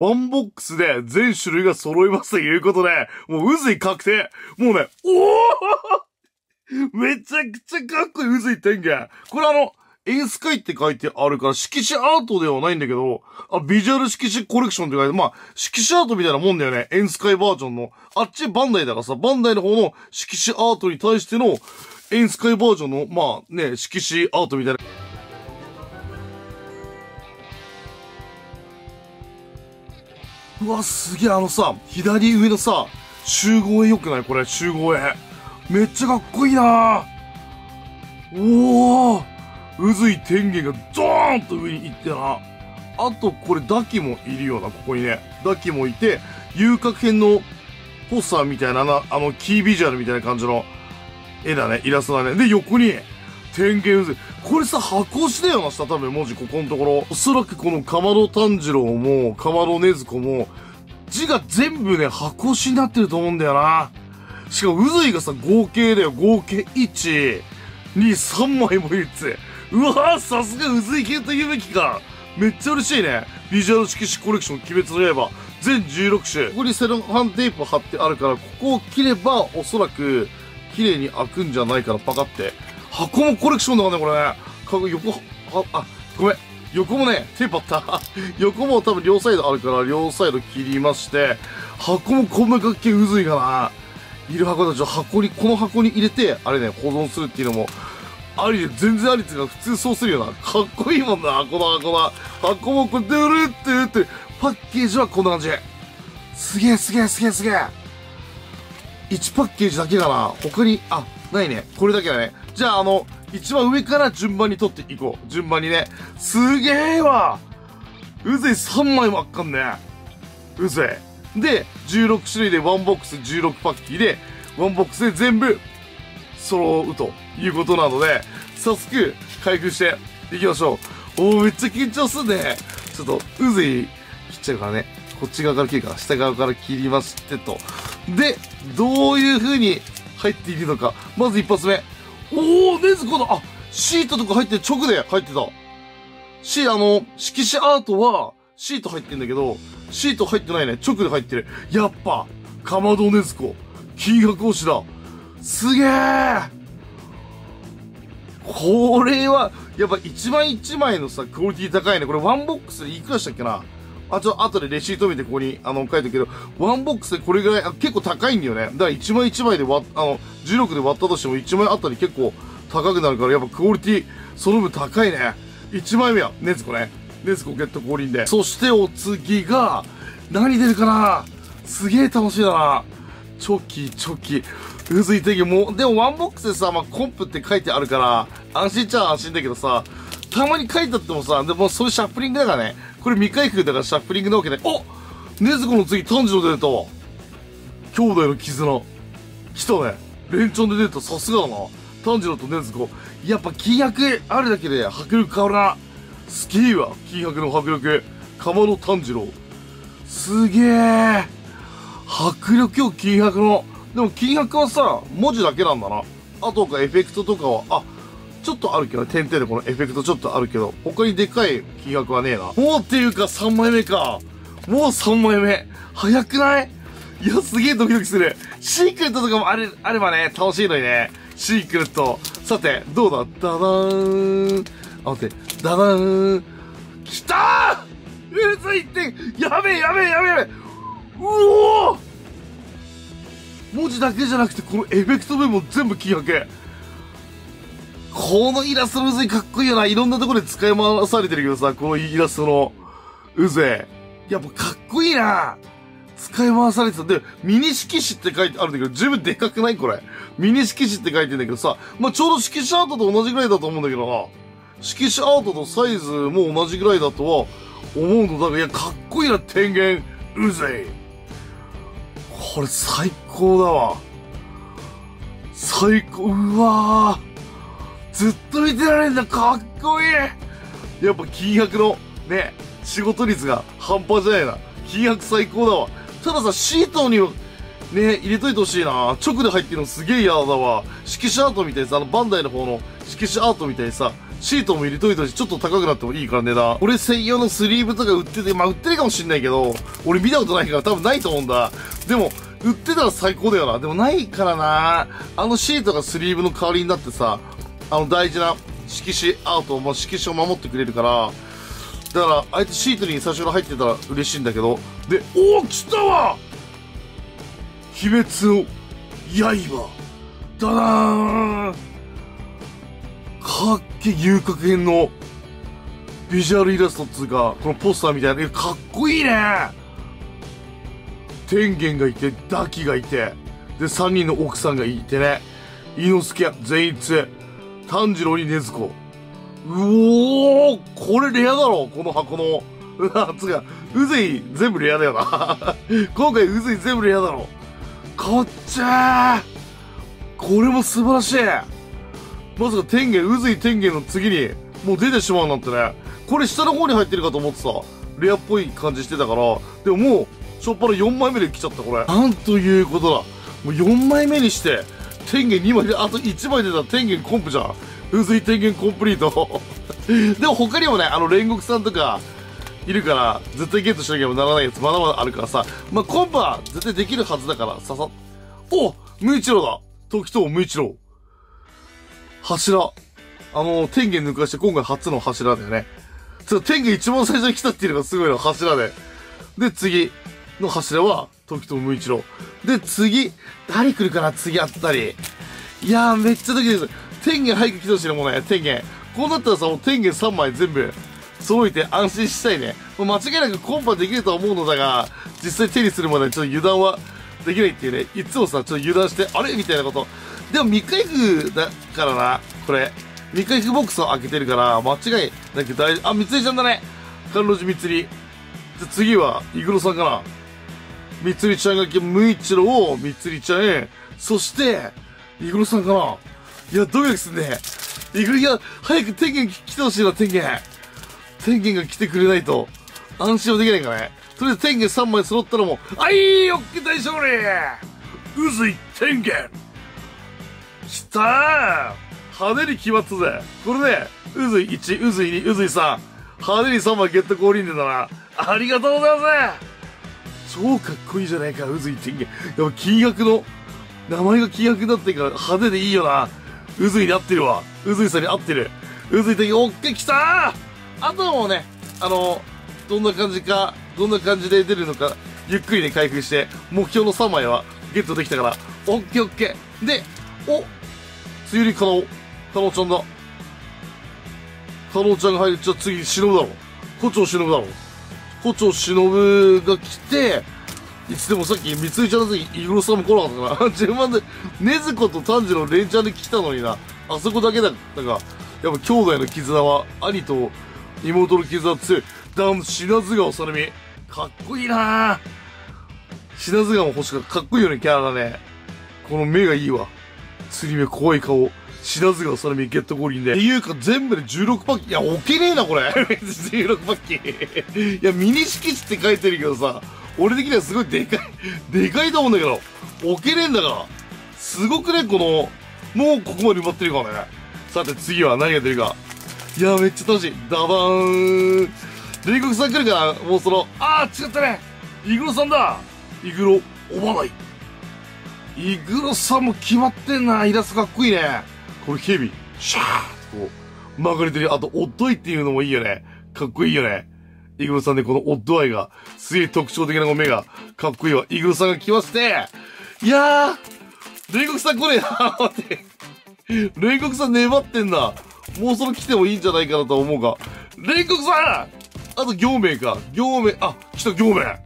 ワンボックスで全種類が揃いますということで、もう宇髄確定。もうね、おお めちゃくちゃかっこいい宇髄天元。これあの、エンスカイって書いてあるから、色紙アートではないんだけど、あ、ビジュアル色紙コレクションって書いて、まあ、色紙アートみたいなもんだよね。エンスカイバージョンの。あっちバンダイだからさ、バンダイの方の色紙アートに対しての、エンスカイバージョンの、まあね、色紙アートみたいな。うわ、すげえ、あのさ、左上のさ、集合絵よくない？これ、集合絵。めっちゃかっこいいなおー渦井天元がドーンと上に行ってな。あと、これ、ダキもいるような、ここにね。ダキもいて、遊郭編のポスターみたい、なあの、キービジュアルみたいな感じの絵だね、イラストだね。で、横に、天元渦。これさ、箱押しだよな、下多分文字、ここのところ。おそらくこのかまど炭治郎も、かまどねずこも、字が全部ね、箱押しになってると思うんだよな。しかも、渦井がさ、合計だよ。合計1、2、3枚もいっつ。うわぁ、さすが渦井系と言うべきか。めっちゃ嬉しいね。ビジュアル色紙コレクション鬼滅の刃。全16種。ここにセロハンテープ貼ってあるから、ここを切れば、おそらく、綺麗に開くんじゃないかな、パカって。箱もコレクションだからね、これね。か横、は、あ、ごめん。横もね、テープあった。横も多分両サイドあるから、両サイド切りまして、箱もこんなかっけえ渦井がな。いる箱たちを箱に、この箱に入れて、あれね、保存するっていうのも、ありで、全然ありっていうか、普通そうするよな。かっこいいもんな、この箱な。箱もこう、ドゥルって言って、パッケージはこんな感じ。すげえすげえすげえすげえ。1パッケージだけかな。他に、あ、ないね。これだけだね。じゃあ、あの、一番上から順番に取っていこう。順番にね。すげえわ宇髄3枚もあっかんね。うぜ。で、16種類でワンボックス16パッキーで、ワンボックスで全部揃うということなので、早速開封していきましょう。おー、めっちゃ緊張すんね。ちょっと、宇髄切っちゃうからね。こっち側から切るから、下側から切りましてと。で、どういう風に入っているのか。まず一発目。おー、ねずこだ。あ、シートとか入って直で入ってた。し、あの、色紙アートは、シート入ってんだけど、シート入ってないね。直で入ってる。やっぱ、かまどねずこ。金箔押しだ。すげえこれは、やっぱ一枚一枚のさ、クオリティ高いね。これワンボックスでいくらしたっけな？あ、ちょ、後でレシート見てここに、あの、書いてるけど、ワンボックスでこれぐらい、あ結構高いんだよね。だから一枚一枚で割、あの、16で割ったとしても一枚あたり結構高くなるから、やっぱクオリティ、その分高いね。一枚目は、ネズコね。ネズコゲット降臨で。そしてお次が、何出るかなすげえ楽しいだな。チョキ、チョキ。うずいてきもう、でもワンボックスでさ、まあ、コンプって書いてあるから、安心っちゃ安心だけどさ、たまに書いてあってもさ、でもそれシャッフリングだからね。これ未開封だからシャッフリングなわけで、おねずこの次炭治郎出たわ。兄弟の絆。来たね。連チャンで出た。さすがだな。炭治郎とねずこ。やっぱ金箔あるだけで迫力変わるな。すげえわ。金箔の迫力。釜の炭治郎。すげえ。迫力よ、金箔の。でも金箔はさ、文字だけなんだな。あとかエフェクトとかは、あ、ちょっとあるけど、点々でこのエフェクトちょっとあるけど、他にでかい金額はねえな。もうっていうか3枚目か。もう3枚目。早くない？いや、すげえドキドキする。シークレットとかもあれ、あればね、楽しいのにね。シークレット。さて、どうだ？ダダーン。あ、待って、ダダーン。きたーうずいってやべえやべえやべえやべえうおー文字だけじゃなくて、このエフェクト部分も全部金箔。このイラストのうずいかっこいいよな。いろんなところで使い回されてるけどさ、このイラストのうぜ。やっぱかっこいいな。使い回されてた。で、ミニ色紙って書いてあるんだけど、十分でかくないこれ？ミニ色紙って書いてんだけどさ、まあ、ちょうど色紙アートと同じぐらいだと思うんだけどな。色紙アートとサイズも同じぐらいだとは思うのだから、いや、かっこいいな、天元うぜ。これ最高だわ。最高、うわーずっと見てられるんだ、かっこいいやっぱ金箔の、ね、仕事率が半端じゃないな。金箔最高だわ。たださ、シートに、ね、入れといてほしいな。直で入ってるのすげえ嫌だわ。色紙アートみたいさ、あの、バンダイの方の色紙アートみたいさ、シートも入れといたし、ちょっと高くなってもいいから値段。俺専用のスリーブとか売ってて、まあ売ってるかもしんないけど、俺見たことないから多分ないと思うんだ。でも、売ってたら最高だよな。でもないからなあのシートがスリーブの代わりになってさ、あの大事な色紙アート、まあ、色紙を守ってくれるから、だから、あえてシートに最初から入ってたら嬉しいんだけど、で、おー、来たわ鬼滅の刃。だなーかっけ遊郭編のビジュアルイラストっつうか、このポスターみたいな、かっこいいね。天元がいて、ダキがいて、で、3人の奥さんがいてね、伊之助、善逸、炭治郎に禰豆子。うおーこれレアだろこの箱の。うわ、つうか、うずい全部レアだよな。今回うずい全部レアだろ。こっちゃーこれも素晴らしいまさか天元、うずい天元の次に、もう出てしまうなんてね。これ下の方に入ってるかと思ってさ、レアっぽい感じしてたから、でももう、しょっぱな4枚目で来ちゃった、これ。なんということだ。もう4枚目にして、天元2枚で、あと1枚出た天元コンプじゃん。うずい天元コンプリート。でも他にもね、あの煉獄さんとか、いるから、絶対ゲットしなきゃならないやつまだまだあるからさ、まあ、コンプは絶対できるはずだから、ささ、お無一郎だ時藤無一郎。柱。あの、天元抜かして今回初の柱だよね。ちょっと天元一番最初に来たっていうのがすごいの、柱で。で、次の柱は、時藤無一郎。で、次、誰来るかな次あったり。いやー、めっちゃドキドキする。天元早く来てほしいね、もうね、天元。こうなったらさ、もう天元3枚全部、揃えて安心したいね。もう間違いなくコンパできると思うのだが、実際手にするまでちょっと油断はできないっていうね。いつもさ、ちょっと油断して、あれ？みたいなこと。でも未開封だからな、これ。未開封ボックスを開けてるから、間違いなく大。あ、みつりちゃんだね。甘露寺みつり。じゃ、次は、イグロさんかな。みつりちゃんが来無一郎、みつりちゃんへ。そして、イグロさんかな。いや、ドキドキすんね。イグロ、いや、早く天元来てほしいな、天元。天元が来てくれないと、安心はできないからね。とりあえず天元3枚揃ったらもう、あいオッケー大勝利うずい天元来たー派手に決まったぜ。これね、うずい1、うずい2、うずい3。派手に3枚ゲット降臨でだな。ありがとうございます超かっこいいじゃないか、うずい天元。やっぱ金額の、名前が金額になってから派手でいいよな。うずいに合ってるわ。うずいさんに合ってる。うずい天元、オッケー来たーあとはもうね、あの、どんな感じか、どんな感じで出るのか、ゆっくりね、回復して、目標の3枚はゲットできたから、オッケーオッケー。で、お、つゆりかなお、かなおちゃんだ。かなおちゃんが入る。じゃあ次、忍だろ。胡蝶忍だろ。胡蝶忍が来て、いつでもさっき、三つちゃんの時、イグロさんも来なかったかな。順番で、ねずこと炭治郎連チャンで来たのにな。あそこだけだったが、やっぱ兄弟の絆は、兄と妹の絆は強い。ダム、品津川さるみ。かっこいいな品津川も欲しかった。かっこいいよね、キャラだね。この目がいいわ。釣り目怖い顔。品津川さるみゲット五輪で。っていうか全部で16パッキ。いや、置けねえな、これ。16パッキ。いや、ミニ敷地って書いてるけどさ、俺的にはすごいでかい、でかいと思うんだけど、置けねえんだから。すごくね、この、もうここまで埋まってるからね。さて次は何が出るか。いやーめっちゃ楽しい。ダバーン。煉獄さん来るかなもうその、あー違ったね。イグロさんだ。イグロ、おばない。イグロさんも決まってんな。イラストかっこいいね。これヘビ、シャーッとこう、曲がれてる。あと、オッドアイっていうのもいいよね。かっこいいよね。イグロさんね、このオッドアイが、すげえ特徴的な目が、かっこいいわ。イグロさんが来まして、いやー、煉獄さん来ねえな。待って。煉獄さん粘ってんな。もうそろ来てもいいんじゃないかなと思うが。煉獄さんあと行名か。行名、あ、来た行名。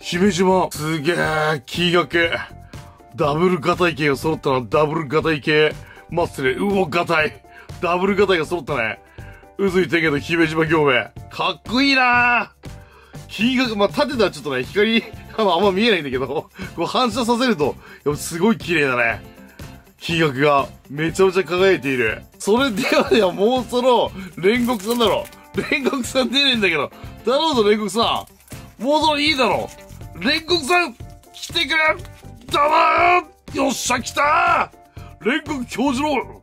姫島。すげえ、気がけ。ダブルガタイ系が揃ったな。ダブルガタイ系。マッスル、うお、ガタイ。ダブルガタイが揃ったね。うずいてんけど姫島行名。かっこいいな金額、まあ、立てたらちょっとね、光、あの、あんま見えないんだけど、こう反射させると、やっぱすごい綺麗だね。金額がめちゃめちゃ輝いている。それではではもうそろ、煉獄さんだろ。煉獄さん出ねえんだけど。だろうぞ煉獄さん。もうそろいいだろ。煉獄さん、来てくれだわーよっしゃ来たー煉獄教授郎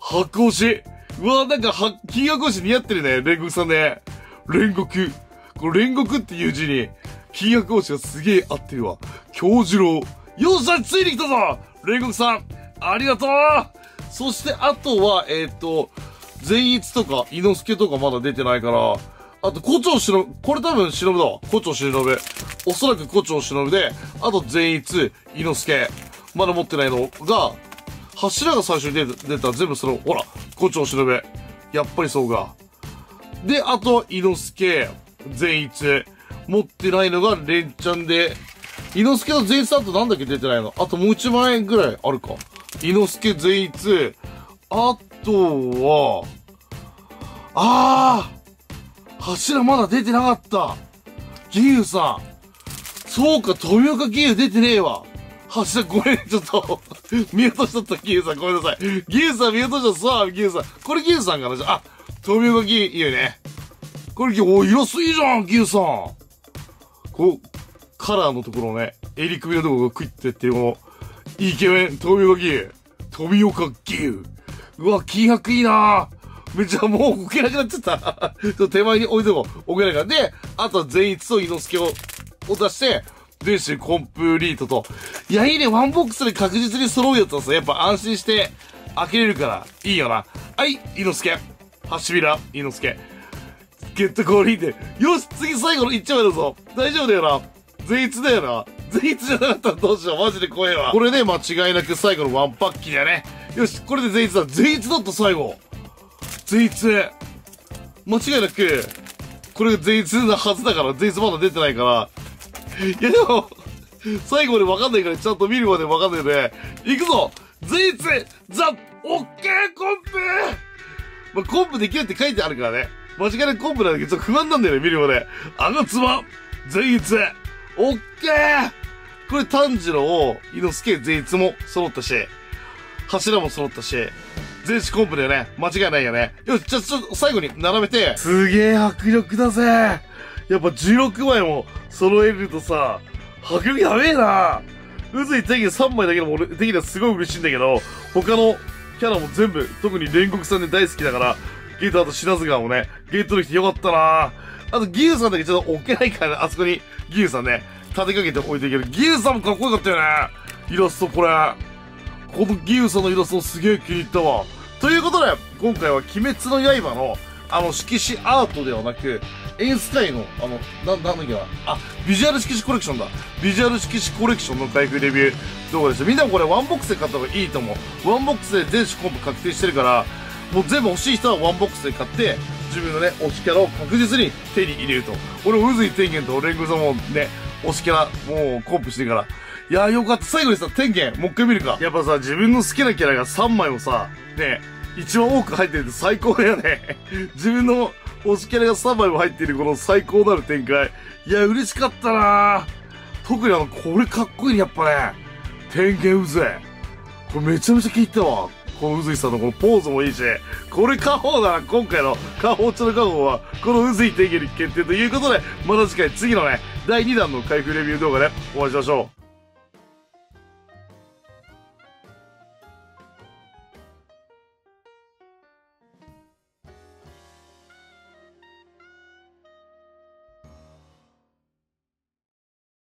白押し。うわなんか、は、金額押し似合ってるね、煉獄さんね。煉獄。この煉獄っていう字に、金額押しがすげえ合ってるわ。京次郎。よっしゃ、ついに来たぞ煉獄さん、ありがとうそして、あとは、えっ、ー、と、善逸とか、伊之助とかまだ出てないから、あと、胡蝶忍、これ多分忍だわ。胡蝶忍。おそらく胡蝶忍で、あと善逸、伊之助。まだ持ってないのが、柱が最初に出た出た全部その、ほら、胡蝶忍。やっぱりそうが。で、あと、伊之助、善逸。持ってないのが連チャンで、伊之助の善逸あとなんだっけ出てないの？あともう1万円ぐらいあるか。伊之助善逸。あとは、ああ柱まだ出てなかった。ギユさん。そうか、富岡ギユ出てねえわ。柱ごめん、ちょっと 見落としとった、ギユさん。ごめんなさい。ギユさん見落としちゃったさ、ギユさん。これギユさんかなじゃあ、富岡ギユね。これ、お、色すいじゃん、ギユさん。こう、カラーのところね、襟首のところがクイってっていう、この、イケメン、冨岡義勇。冨岡義勇。うわ、金箔いいなぁ。めっちゃもう置けなくなっちゃった。ちょっと手前に置いてこう。置けないから。で、あとは善逸と伊之助を、を出して、全種コンプリートと。いや、いいね。ワンボックスで確実に揃うやつはさ、やっぱ安心して開けれるから、いいよな。はい、伊之助。嘴平、伊之助。ゲットコーリーで。よし、次最後の1枚だぞ。大丈夫だよな。善逸だよな。善逸じゃなかったらどうしよう。マジで怖えわ。これね、間違いなく最後のワンパッキーだね。よし、これで善逸だ。善逸だった最後。善逸間違いなく、これが善逸なはずだから、善逸まだ出てないから。いやでも、最後までわかんないからちゃんと見るまでわかんないで、行くぞ善逸ザ・オッケーコンプまあ、コンプできるって書いてあるからね。間違いなくコンプなんだけど、ちょっと不安なんだよね、見るまで。あの妻善逸オッケーこれ炭治郎、伊之助、善逸も揃ったし、柱も揃ったし、全子コンプだよね。間違いないよね。よし、じゃあちょっと最後に並べて。すげえ迫力だぜ。やっぱ16枚も揃えるとさ、迫力やべえな。うずい天気3枚だけでも俺的にはすごい嬉しいんだけど、他のキャラも全部、特に煉獄さんで大好きだから、ゲット、あと不死川もね、ゲットできてよかったなあと、義勇さんだけちょっと置けないからね、あそこに、義勇さんね、立てかけて置いていける。義勇さんもかっこよかったよね。イラストこれ。この義勇さんのイラストすげえ気に入ったわ。ということで、今回は鬼滅の刃の、あの、色紙アートではなく、エンスカイの、あの、な、なんだっけな、あ、ビジュアル色紙コレクションだ。ビジュアル色紙コレクションの開封レビュー動画です。みんなもこれワンボックスで買った方がいいと思う。ワンボックスで全種コンプ確定してるから、もう全部欲しい人はワンボックスで買って、自分のね、推しキャラを確実に手に入れると。俺、宇髄天元と煉獄さんもね、推しキャラ、もうコンプしてるから。いやよかった。最後にさ、天元、もう一回見るか。やっぱさ、自分の好きなキャラが3枚もさ、ね、一番多く入ってるって最高だよね。自分の推しキャラが3枚も入っているこの最高なる展開。いや、嬉しかったな特にあの、これかっこいいね、やっぱね。天元うぜ。これめちゃめちゃ効いたわ。このうずいさんのこのポーズもいいし、これ家宝だな、今回の家宝茶の家宝は、このうずい天元に決定ということで、また次回次のね、第2弾の開封レビュー動画でお会いしましょう。